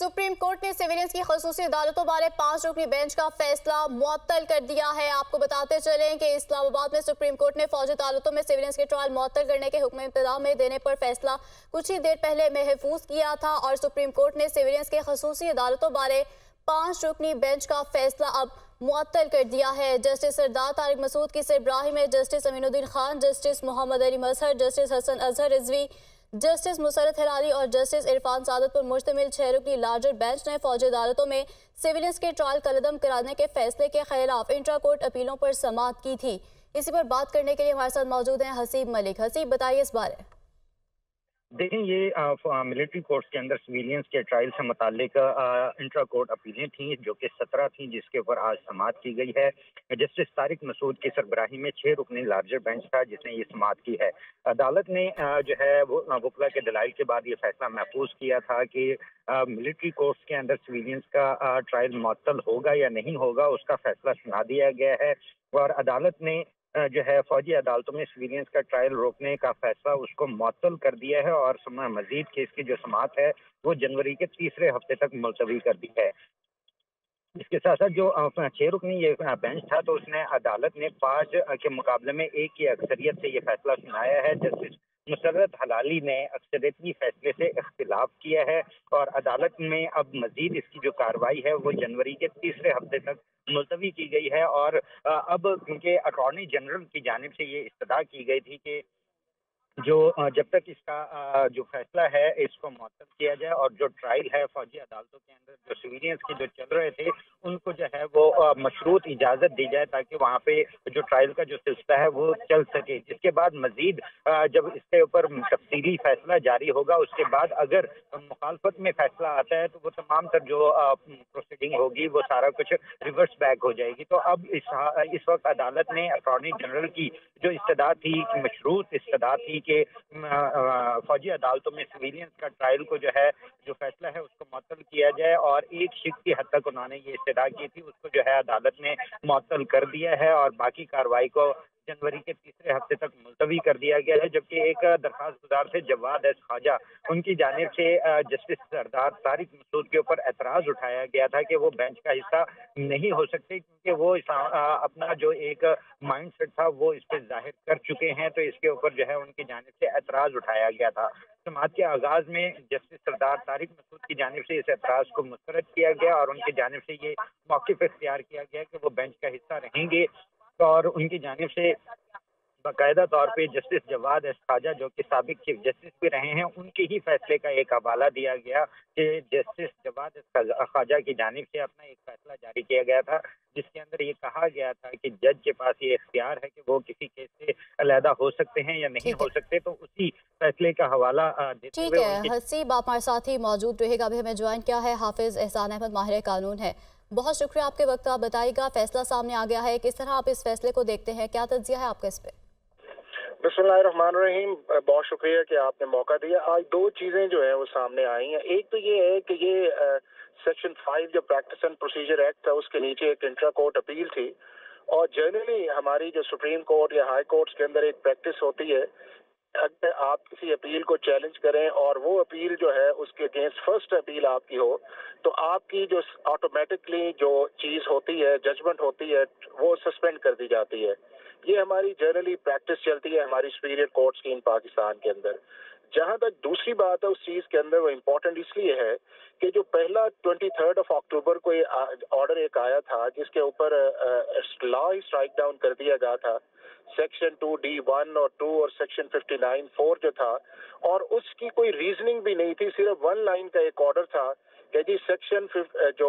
Supreme court نے سیویلینز کی خصوصی عدالتوں بارے پانچ رکنی بینچ کا فیصلہ معطل کر دیا ہے۔ آپ کو بتاتے چلیں کہ اسلام آباد میں سپریم کورٹ نے فوجی عدالتوں میں سیویلینز کے ٹرائل معطل کرنے کے حکم ابتدا میں دینے پر فیصلہ کچھ ہی دیر پہلے محفوظ کیا تھا اور سپریم کورٹ نے سیویلینز کے خصوصی عدالتوں بارے پانچ رکنی بینچ کا فیصلہ اب معطل کر دیا ہے۔ جسٹس سردار طارق مسعود کی سربراہی میں justice Aminuddin Khan, justice Muhammad Ali Mazhar, justice Hasan Azhar Rizvi justice Musarrat Hilali اور جسٹس عرفان سعادت پر مشتمل چھ رکنی لارجر بینچ نے فوجی عدالتوں میں سیولنس کے ٹرائل قلدم کرانے کے فیصلے کے خلاف انٹرا کورٹ اپیلوں پر سماعت کی تھی۔ اسی پر بات کرنے کے لیے ہمارے ساتھ موجود ہیں حسیب ملک۔ حسیب، بتائیے اس بارے۔ دیکھیں، یہ ملٹری کورٹس کے اندر سویلینس کے ٹرائل سے متعلق انٹرا کورٹ اپیلیں تھیں، جو کہ سترہ تھیں، جس کے اوپر آج سماعت کی گئی ہے۔ جسٹس طارق مسعود کی سربراہی میں چھ رکنی لارجر بینچ تھا، جس نے یہ سماعت کی ہے۔ عدالت نے جو ہے وکلا کے دلائل کے بعد یہ فیصلہ محفوظ کیا تھا کہ ملٹری کورٹس کے اندر سویلینس کا ٹرائل معطل ہوگا یا نہیں ہوگا، اس کا فیصلہ سنا دیا گیا ہے۔ اور عدالت نے جو ہے، فوجی عدالتوں میں سویلینس کا ٹرائل روکنے کا فیصلہ اس کو معطل کر دیا ہے اور مزید کیس کی جو سماعت ہے، وہ جنوری کے تیسرے ہفتے تک ملتوی کر دی ہے۔ اس کے ساتھ ساتھ جو چھ رکنی یہ بینچ تھا تو اس نے عدالت نے پانچ کے مقابلے میں ایک کی اکثریت سے یہ فیصلہ سنایا ہے۔ جسٹس مسرت حلالی نے اکثریتی فیصلے سے اختلاف کیا ہے اور عدالت میں اب مزید اس کی جو کاروائی ہے وہ جنوری کے تیسرے ہفتے تک ملتوی کی گئی ہے اور اب کیونکہ اٹارنی جنرل کی جانب سے یہ استدا کی گئی تھی کہ جو جب تک اس کا جو فیصلہ ہے، اس کو معطل کیا جائے اور جو ٹرائل ہے فوجی عدالتوں کے اندر، جو سویلینس کے جو چل رہے تھے، ان کو جو ہے وہ مشروط اجازت دی جائے تاکہ وہاں پہ جو ٹرائل کا جو سلسلہ ہے وہ چل سکے۔ جس کے بعد مزید جب اس کے اوپر تفصیلی فیصلہ جاری ہوگا، اس کے بعد اگر مخالفت میں فیصلہ آتا ہے تو وہ تمام تر جو پروسیڈنگ ہوگی، وہ سارا کچھ ریورس بیک ہو جائے گی۔ تو اب اس وقت عدالت نے اٹارنی جنرل کی جو استدا تھی، مشروط استدا تھی یعنی کہ فوجی عدالتوں میں سویلینس کا ٹرائل کو جو ہے، جو فیصلہ ہے، اس کو معطل کیا جائے اور ایک شخص کی حد تک انہوں نے یہ استدعا کی تھی، اس کو جو ہے عدالت نے معطل کر دیا ہے اور باقی کاروائی کو جنوری کے تیسرے ہفتے تک ملتوی کر دیا گیا ہے، جبکہ ایک درخواست گزار سے جواد ایس خواجہ، ان کی جانب سے جسٹس سردار طارق مسعود کے اوپر اعتراض اٹھایا گیا تھا کہ وہ بینچ کا حصہ نہیں ہو سکتے کیونکہ وہ اپنا جو ایک مائنڈ سیٹ تھا وہ اس پہ ظاہر کر چکے ہیں، تو اس کے اوپر جو ہے ان کی جانب سے اعتراض اٹھایا گیا تھا۔ سماعت کے آغاز میں جسٹس سردار طارق مسعود کی جانب سے اس اعتراض کو مسترد کیا گیا اور ان کی جانب سے یہ موقف اختیار کیا گیا کہ وہ بینچ کا حصہ رہیں گے۔ اور ان کی جانب سے باقاعدہ طور پہ جسٹس جواد خواجہ جو کہ سابق چیف جسٹس بھی رہے ہیں ان کے ہی فیصلے کا ایک حوالہ دیا گیا کہ جسٹس جواد خواجہ کی جانب سے اپنا ایک فیصلہ جاری کیا گیا تھا جس کے اندر یہ کہا گیا تھا کہ جج کے پاس یہ اختیار ہے کہ وہ کسی کیس سے علیحدہ ہو سکتے ہیں یا نہیں ہو سکتے تو اسی فیصلے کا حوالہ ٹھیک ہے۔ حسیب آپ ہمارے ساتھ ہی موجود رہے گا۔ ابھی ہمیں جوائن کیا ہے حافظ احسان احمد ماہر قانون ہے۔ بہت شکریہ آپ کے وقت آپ بتائیے گا۔ فیصلہ سامنے آ گیا ہے۔ کس طرح آپ اس فیصلے کو دیکھتے ہیں؟ کیا تجزیہ ہے آپ کا اس پہ؟ بسم اللہ الرحمن الرحیم۔ بہت شکریہ کہ آپ نے موقع دیا۔ آج دو چیزیں جو ہیں وہ سامنے آئی ہیں۔ ایک تو یہ ہے کہ یہ سیکشن فائیو جو پریکٹس اینڈ پروسیجر ایکٹ تھا، اس کے نیچے ایک انٹرا کورٹ اپیل تھی۔ اور جنرلی ہماری جو سپریم کورٹ یا ہائی کورٹس کے اندر ایک پریکٹس ہوتی ہے اگر uh, آپ کسی اپیل کو چیلنج کریں اور وہ اپیل جو ہے اس کے اگینسٹ فرسٹ اپیل آپ کی ہو، تو آپ کی جو آٹومیٹکلی جو چیز ہوتی ہے ججمنٹ ہوتی ہے، وہ سسپینڈ کر دی جاتی ہے۔ یہ ہماری جنرلی پریکٹس چلتی ہے، ہماری سپیریئر کورٹس کی، ان پاکستان کے اندر۔ جہاں تک دوسری بات ہے، اس چیز کے اندر وہ امپورٹنٹ اس لیے ہے کہ جو پہلا ٹوینٹی تھرڈ آف اکتوبر کو یہ آرڈر ایک آیا تھا، جس کے اوپر لا ہی اسٹرائک ڈاؤن کر دیا گیا تھا۔ سیکشن ٹو ڈی ون اور ٹو اور سیکشن ففٹی نائن فور جو تھا، اور اس کی کوئی ریزننگ بھی نہیں تھی، صرف ون لائن کا ایک آرڈر تھا کہ جی سیکشن جو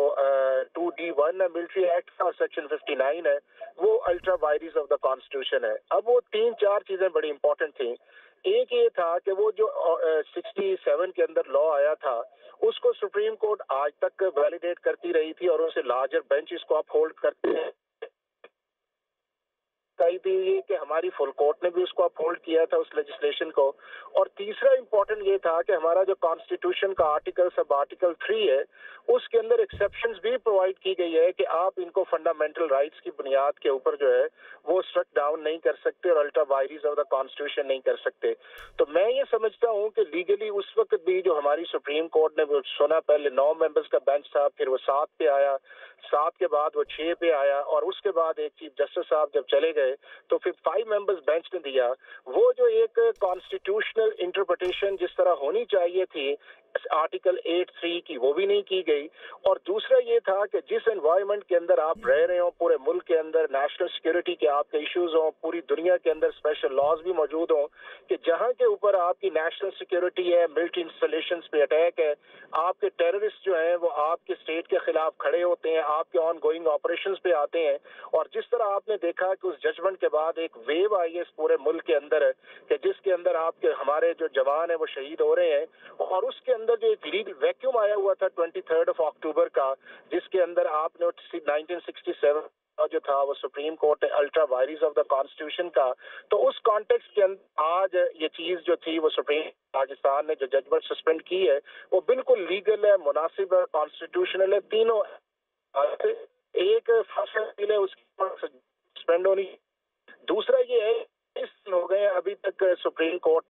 ٹو ڈی ون ہے ملٹری ایکٹ اور سیکشن ففٹی نائن ہے، وہ ultra vires of the constitution ہے۔ اب وہ تین چار چیزیں بڑی امپورٹنٹ تھیں۔ ایک یہ تھا کہ وہ جو سکسٹی سیون کے اندر لا آیا تھا، اس کو سپریم کورٹ آج تک ویلیڈیٹ کرتی رہی تھی اور اسے لارجر بینچ اس کو آپ ہولڈ کرتے ہیں۔ آئی تھی کہ ہماری فل کورٹ نے بھی اس کو اپہولڈ کیا تھا اس لیجسلیشن کو۔ اور تیسرا امپورٹنٹ یہ تھا کہ ہمارا جو کانسٹیٹیوشن کا آرٹیکل سب آرٹیکل تھری ہے، اس کے اندر ایکسیپشنز بھی پرووائڈ کی گئی ہے کہ آپ ان کو فنڈامنٹل رائٹس کی بنیاد کے اوپر جو ہے وہ اسٹرک ڈاؤن نہیں کر سکتے اور ultra vires of the constitution نہیں کر سکتے۔ تو میں یہ سمجھتا ہوں کہ لیگلی اس وقت بھی جو ہماری سپریم کورٹ نے سنا، پہلے نو ممبرس کا بینچ تھا، پھر وہ سات پہ آیا، سات کے بعد وہ چھ پہ آیا اور اس کے بعد ایک چیف جسٹس صاحب جب چلے گئے تو پھر فائیو ممبرس بینچ نے دیا وہ جو ایک کانسٹیٹیوشنل انٹرپریٹیشن جس طرح ہونی چاہیے تھی آرٹیکل ایٹ تھری کی، وہ بھی نہیں کی گئی۔ اور دوسرا یہ تھا کہ جس انوائرمنٹ کے اندر آپ رہ رہے ہوں، پورے ملک کے اندر نیشنل سیکورٹی کے آپ کے ایشوز ہوں، پوری دنیا کے اندر اسپیشل لاز بھی موجود ہوں کہ جہاں کے اوپر آپ کی نیشنل سیکورٹی ہے ملٹری انسٹالیشنز پہ اٹیک ہے۔ آپ کے ٹیررسٹ جو ہیں، وہ آپ کے اسٹیٹ کے خلاف کھڑے ہوتے ہیں، آپ کے آن گوئنگ آپریشنز پہ آتے ہیں۔ اور جس طرح آپ نے دیکھا کہ اس ججمنٹ کے بعد ایک ویو آئی ہے اس پورے ملک کے اندر، کہ جس کے اندر آپ کے، ہمارے جو جوان ہیں، وہ شہید ہو رہے ہیں۔ اور اس کے اندر جو ایک لیگل ویکیوم آیا ہوا تھا ٹوئنٹی تھرڈ آف اکتوبر کا، جس کے اندر آپ نے نائنٹین سکسٹی سیون جو تھا، وہ supreme court ultra vires of the constitution کا۔ تو اس کانٹیکس کے اندر آج یہ چیز جو تھی، وہ سپریم پاکستان نے جو ججمنٹ سسپینڈ کی ہے، وہ بالکل لیگل ہے، مناسب ہے کانسٹیٹیوشنل ہے، تینوں۔ ایک فصل ہے اس کی سسپینڈ ہونی۔ دوسرا یہ ہے، اس ہو گئے ابھی تک سپریم کورٹ